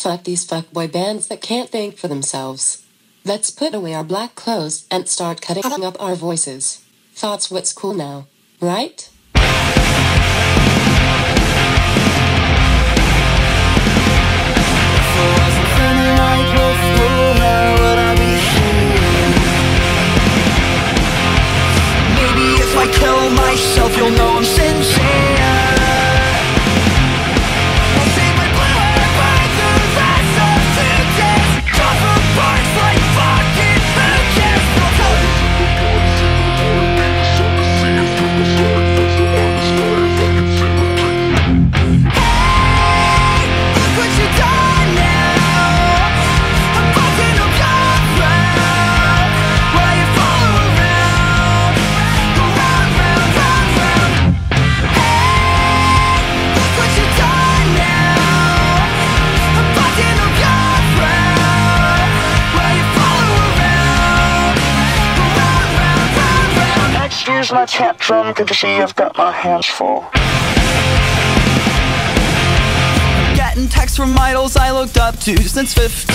Fuck these fuckboy bands that can't think for themselves. Let's put away our black clothes and start cutting up our voices. Thoughts what's cool now, right? Maybe if I kill myself, you'll know I'm Here's my tantrum, good to see I've got my hands full. Getting texts from idols I looked up to since 15.